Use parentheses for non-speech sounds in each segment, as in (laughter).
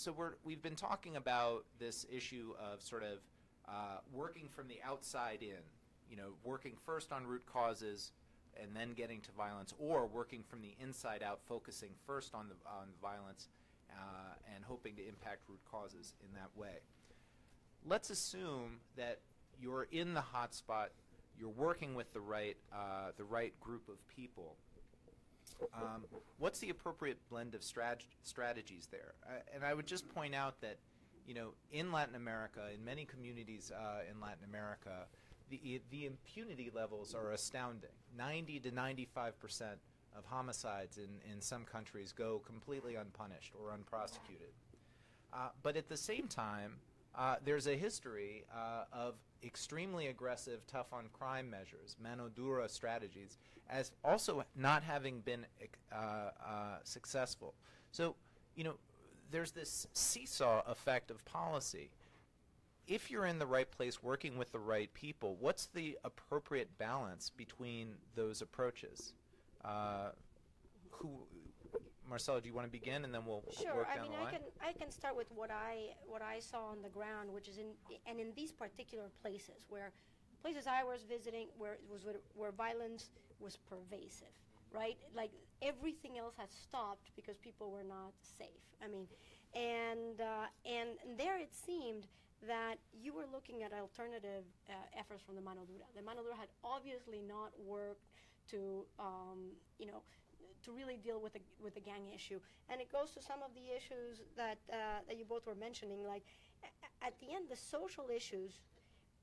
so we're, we've been talking about this issue of sort of uh, working from the outside in, you know, working first on root causes and then getting to violence, or working from the inside out, focusing first on the on violence uh, and hoping to impact root causes in that way. Let's assume that you're in the hotspot, you're working with the right uh, the right group of people. Um, what's the appropriate blend of strat- strategies there? Uh, and I would just point out that, you know, in Latin America, in many communities uh, in Latin America, the, the impunity levels are astounding. 90 to 95 percent of homicides in, in some countries go completely unpunished or unprosecuted. Uh, but at the same time, uh, there's a history uh, of extremely aggressive, tough on crime measures, mano dura strategies, as also not having been uh, uh, successful. So, you know, there's this seesaw effect of policy. If you're in the right place working with the right people, what's the appropriate balance between those approaches? Uh, who, Marcela, do you want to begin, and then we'll Sure. work I mean, the I can I can start with what I what I saw on the ground, which is in and in these particular places where places I was visiting where it was where, where violence was pervasive, right? Like everything else had stopped because people were not safe. I mean, and uh, and there it seemed that you were looking at alternative uh, efforts from the Mano Dura. The Mano Dura had obviously not worked to um, you know to really deal with the with the gang issue. And it goes to some of the issues that uh, that you both were mentioning. Like at the end, the social issues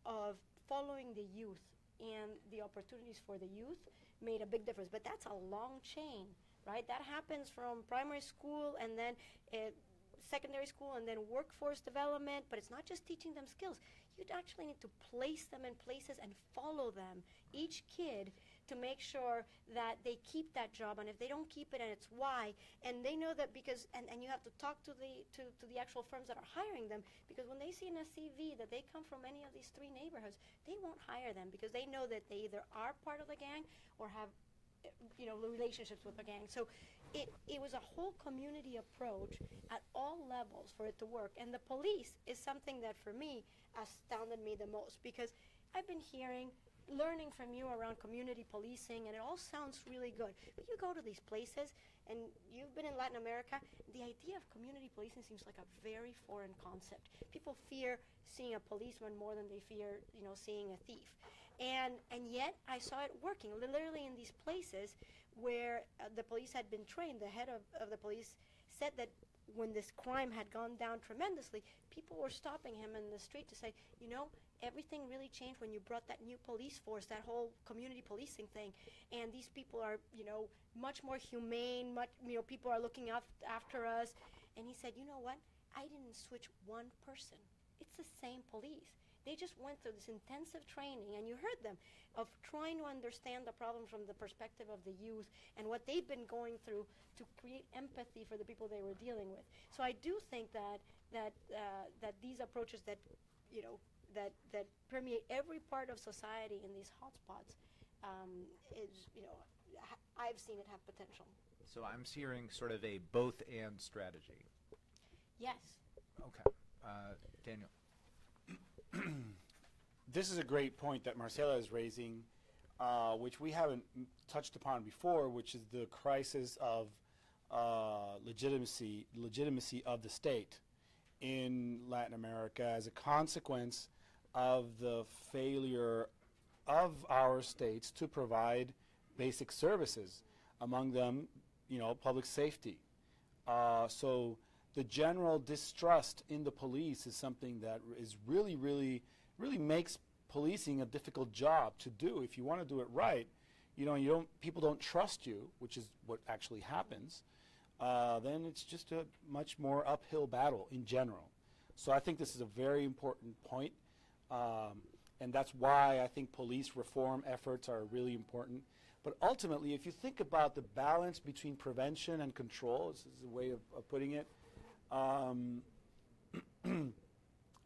of following the youth and the opportunities for the youth made a big difference. But that's a long chain, right? That happens from primary school and then. Uh, secondary school and then workforce development but it's not just teaching them skills you actually need to place them in places and follow them each kid to make sure that they keep that job and if they don't keep it and it's why and they know that because and, and you have to talk to the to, to the actual firms that are hiring them because when they see in a cv that they come from any of these three neighborhoods they won't hire them because they know that they either are part of the gang or have you know relationships with the gang. So it, it was a whole community approach at all levels for it to work and the police is something that for me astounded me the most because i've been hearing learning from you around community policing, and it all sounds really good. But you go to these places, and you've been in Latin America, the idea of community policing seems like a very foreign concept. People fear seeing a policeman more than they fear, you know, seeing a thief. And, and yet, I saw it working literally in these places where uh, the police had been trained. The head of, of the police said that when this crime had gone down tremendously, people were stopping him in the street to say, you know, everything really changed when you brought that new police force, that whole community policing thing, and these people are, you know, much more humane. Much, you know, people are looking af- after us. And he said, you know what? I didn't switch one person. It's the same police. They just went through this intensive training, and you heard them, of trying to understand the problem from the perspective of the youth and what they've been going through to create empathy for the people they were dealing with. So I do think that that uh, that these approaches that you know that that permeate every part of society in these hotspots um, is you know ha- I've seen it have potential. So I'm hearing sort of a both and strategy. Yes. Okay. Uh, Daniel. (clears throat) this is a great point that Marcela is raising, uh, which we haven't m- touched upon before, which is the crisis of uh, legitimacy, legitimacy of the state in Latin America as a consequence of the failure of our states to provide basic services, among them, you know, public safety. Uh, so the general distrust in the police is something that is really, really, really makes policing a difficult job to do. If you want to do it right, you know, you don't people don't trust you, which is what actually happens. Uh, then it's just a much more uphill battle in general. So I think this is a very important point, um, and that's why I think police reform efforts are really important. But ultimately, if you think about the balance between prevention and control, this is a way of, of putting it, um, (clears throat)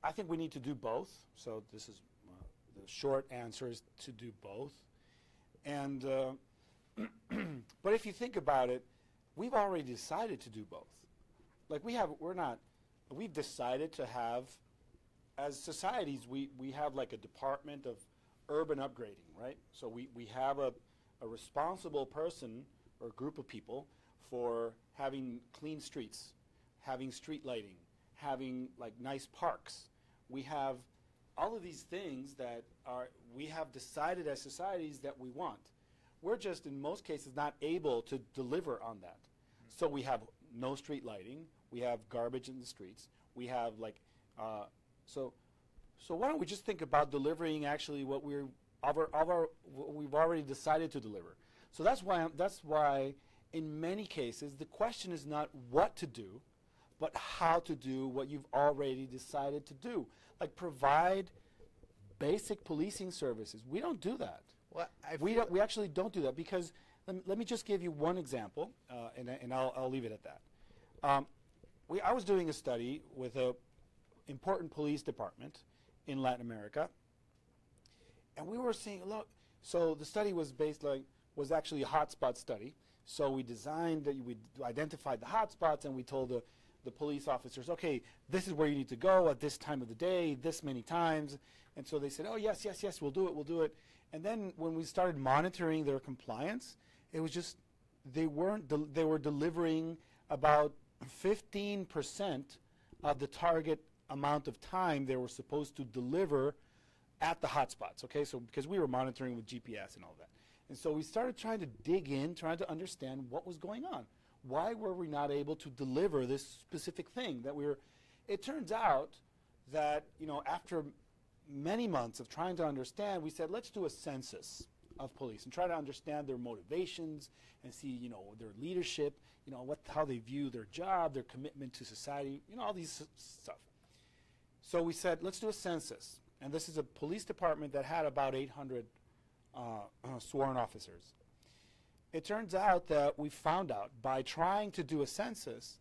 I think we need to do both. So this is uh, the short answer is to do both. And uh, (clears throat) but if you think about it, we've already decided to do both. Like we have, we're not we've decided to have, as societies, we, we have like a department of urban upgrading, right? So we, we have a, a responsible person or group of people for having clean streets, having street lighting, having like nice parks. We have all of these things that are we have decided as societies that we want. We're just in most cases not able to deliver on that. So we have no street lighting. We have garbage in the streets. We have like, uh, so, so why don't we just think about delivering actually what we're of our, of our, what we've already decided to deliver. So that's why I'm, that's why in many cases the question is not what to do, but how to do what you've already decided to do. Like provide basic policing services. We don't do that. Well, we, don't, we actually don't do that because let me, let me just give you one example, uh, and, and I'll, I'll leave it at that. Um, we, I was doing a study with a important police department in Latin America, and we were seeing look. So the study was based like was actually a hotspot study. So we designed, that we identified the hotspots, and we told the the police officers, okay, this is where you need to go at this time of the day, this many times. And so they said, oh yes, yes, yes, we'll do it, we'll do it. And then when we started monitoring their compliance, it was just they weren't they were delivering about 15% of the target amount of time they were supposed to deliver at the hotspots. Okay, so because we were monitoring with GPS and all that, and so we started trying to dig in, trying to understand what was going on. Why were we not able to deliver this specific thing that we were? It turns out that you know after many months of trying to understand, we said let's do a census of police and try to understand their motivations and see you know their leadership, you know what how they view their job, their commitment to society, you know all these stuff. So we said, let's do a census. And this is a police department that had about 800 uh, (clears throat) sworn officers. It turns out that we found out by trying to do a census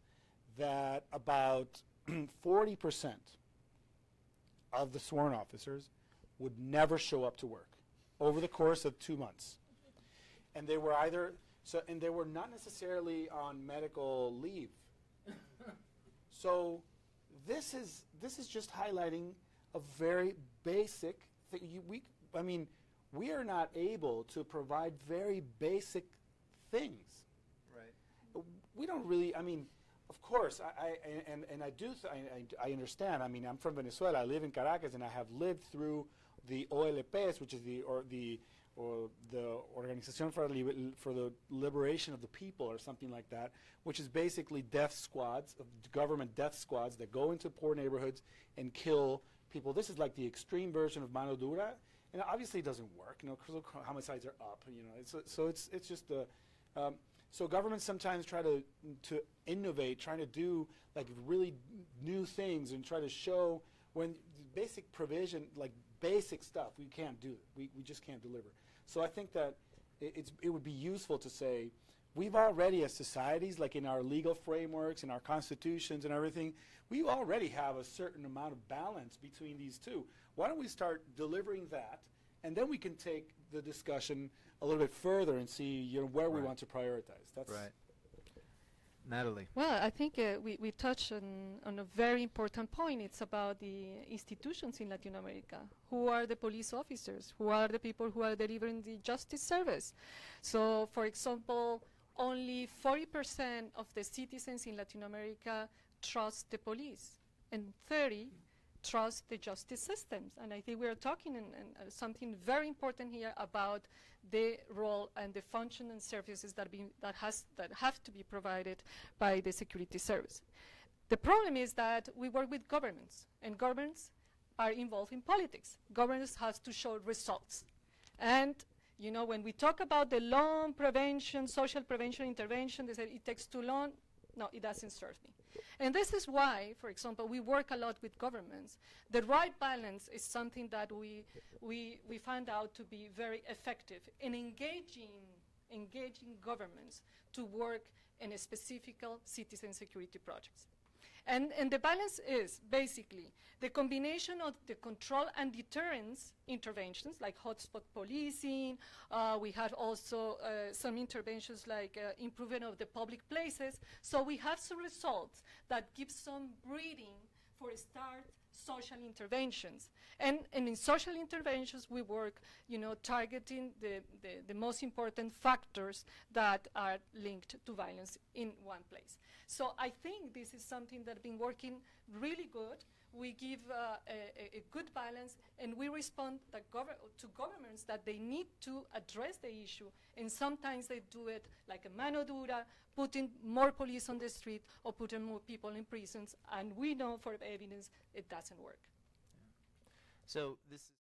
that about (clears throat) 40% of the sworn officers would never show up to work over the course of two months. And they were either, so, and they were not necessarily on medical leave. So this is this is just highlighting a very basic thing. You, we, I mean, we are not able to provide very basic things. Right. We don't really. I mean, of course, I, I and and I do. Th- I, I, I understand. I mean, I'm from Venezuela. I live in Caracas, and I have lived through the OLPs, which is the or the or the Organización for, for the Liberation of the People, or something like that, which is basically death squads, of government death squads that go into poor neighborhoods and kill people. This is like the extreme version of mano dura, and obviously it doesn't work. You know, homicides are up. You know, it's, so it's it's just the Um, so governments sometimes try to to innovate, trying to do like really new things and try to show when basic provision, like basic stuff, we can't do. We we just can't deliver. So I think that it, it's it would be useful to say we've already as societies, like in our legal frameworks, in our constitutions and everything, we already have a certain amount of balance between these two. Why don't we start delivering that, and then we can take the discussion a little bit further and see you know where we want to prioritize. That's Right. Nathalie. Well, I think uh, we, we touched on, on a very important point. It's about the institutions in Latin America. Who are the police officers? Who are the people who are delivering the justice service? So, for example, only 40% of the citizens in Latin America trust the police, and 30 trust the justice systems. And I think we are talking in, in, uh, something very important here about the role and the function and services that, be, that, has, that have to be provided by the security service. The problem is that we work with governments, and governments are involved in politics. Governments have to show results. And you know, when we talk about the long prevention, social prevention intervention, they say it takes too long. No, it doesn't serve me. And this is why, for example, we work a lot with governments. The right balance is something that we, we, we find out to be very effective in engaging, engaging governments to work in a specific citizen security projects. And, and the balance is basically the combination of the control and deterrence interventions like hotspot policing. Uh, we have also uh, some interventions like uh, improvement of the public places. So we have some results that give some breathing for a start social interventions. And, and in social interventions, we work, you know, targeting the, the, the most important factors that are linked to violence in one place. So I think this is something that's been working really good. We give uh, a, a good balance, and we respond gover- to governments that they need to address the issue. And sometimes they do it like a mano dura, putting more police on the street or putting more people in prisons. And we know for evidence it doesn't work. So this is